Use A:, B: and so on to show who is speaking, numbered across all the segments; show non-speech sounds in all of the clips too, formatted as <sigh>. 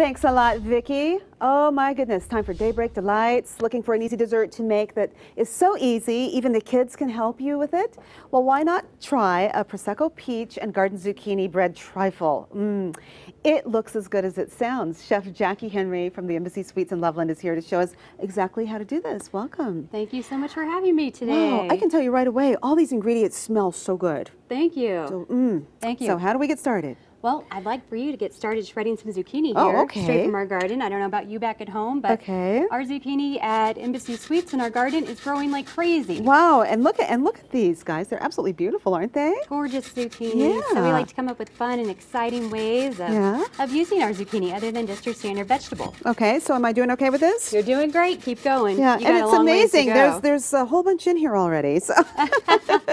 A: Thanks a lot, Vicki. Oh my goodness, time for Daybreak Delights. Looking for an easy dessert to make that is so easy, even the kids can help you with it? Well, why not try a Prosecco peach and garden zucchini bread trifle? Mmm, it looks as good as it sounds. Chef Jackie Henry from the Embassy Suites in Loveland is here to show us exactly how to do this. Welcome.
B: Thank you so much for having me today.
A: Wow, I can tell you right away, all these ingredients smell so good.
B: Thank you.
A: So, mm.
B: Thank you.
A: So how do we get started?
B: Well, I'd like for you to get started shredding some zucchini
A: Oh,
B: here,
A: okay.
B: straight from our garden. I don't know about you back at home, but
A: Okay.
B: our zucchini at Embassy Suites in our garden is growing like crazy.
A: Wow, and look at and look at these guys. They're absolutely beautiful, aren't they?
B: Gorgeous zucchini. Yeah. So we like to come up with fun and exciting ways of,
A: Yeah.
B: of using our zucchini other than just your standard vegetable.
A: Okay, so am I doing okay with this?
B: You're doing great. Keep going.
A: Yeah,
B: You
A: and
B: got a
A: it's
B: long ways to
A: amazing. There's there's a whole bunch in here already. So <laughs>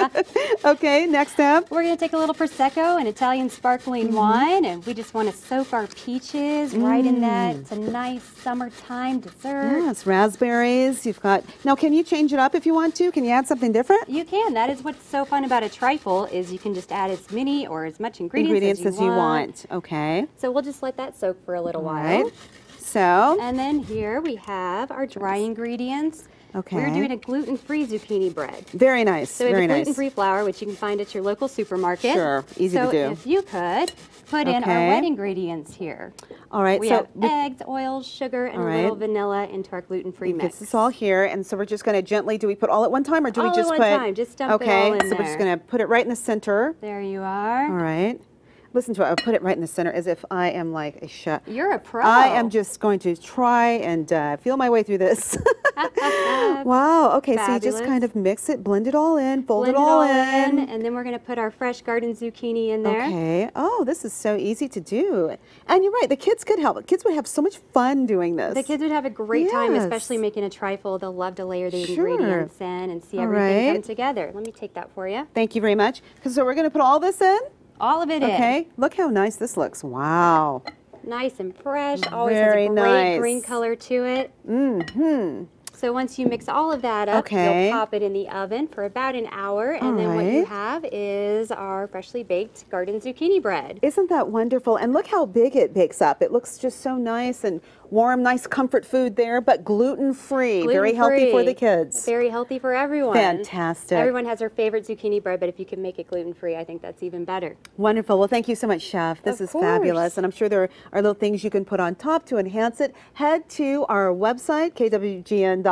A: <laughs> Okay, next up,
B: We're going to take a little Prosecco and Italian sparkling Wine, and we just want to soak our peaches right in that.
A: Mm.
B: It's a nice summertime dessert.
A: Yes, raspberries. You've got now. Can you change it up if you want to? Can you add something different?
B: You can. That is what's so fun about a trifle is you can just add as many or as much ingredients,
A: Ingredients
B: as, you, want.
A: Okay.
B: So we'll just let that soak for a little
A: All
B: while.
A: right. So
B: And then here we have our dry ingredients.
A: Okay.
B: We're doing a gluten-free zucchini bread.
A: very nice.
B: So we
A: very
B: have a
A: nice.
B: gluten-free flour, which you can find at your local supermarket.
A: Sure, easy to do.
B: so if you could put in our wet ingredients here.
A: All right.
B: We
A: so
B: have
A: we-
B: eggs, oil, sugar, and
A: All
B: a little vanilla into our gluten-free mix.
A: this is all here, and so we're just going to gently. Do we put all at one time, or do
B: All
A: we just put it at
B: one
A: put?
B: time, just dump it
A: okay.
B: all in
A: so we're just going to put it right in the center.
B: There you are.
A: All right. Listen to it. I put it right in the center as if I am like a chef.
B: You're a pro.
A: I am just going to try and uh, feel my way through this. <laughs> <laughs> wow. Okay. So you just kind of mix it, blend it all in, fold
B: Blend
A: it all in.
B: and then we're going to put our fresh garden zucchini in there.
A: Okay. Oh, this is so easy to do. And you're right. The kids could help. Kids would have so much fun doing this.
B: The kids would have a great time, especially making a trifle. They'll love to layer the
A: Sure.
B: ingredients in and see everything
A: right.
B: come together. Let me take that for you.
A: Thank you very much. So we're going to put all this in.
B: All of it in.
A: Okay. Look how nice this looks. Wow.
B: Nice and fresh. Always
A: Very
B: has a great
A: nice.
B: green color to it.
A: Mm-hmm.
B: So once you mix all of that up,
A: Okay.
B: you'll pop it in the oven for about an hour. And
A: All
B: then what you have is our freshly baked garden zucchini bread.
A: Isn't that wonderful? And look how big it bakes up. It looks just so nice and warm, nice comfort food there, but gluten free. Very healthy for the kids.
B: Very healthy for everyone.
A: Fantastic.
B: Everyone has their favorite zucchini bread, but if you can make it gluten free, I think that's even better.
A: Wonderful. Well, thank you so much, Chef. This
B: Of
A: is
B: course.
A: fabulous. And I'm sure there are little things you can put on top to enhance it. Head to our website, kwgn.com,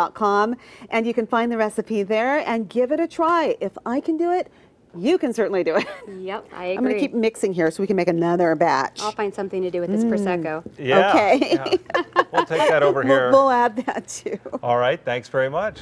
A: and you can find the recipe there and give it a try. If I can do it, you can certainly do it.
B: Yep, I <laughs> agree.
A: I'm going to keep mixing here so we can make another batch.
B: I'll find something to do with this mm. prosecco.
C: Yeah.
A: Okay.
C: yeah. We'll take that over <laughs>
A: We'll,
C: here.
A: we'll add that too.
C: All right. Thanks very much.